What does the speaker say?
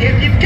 If you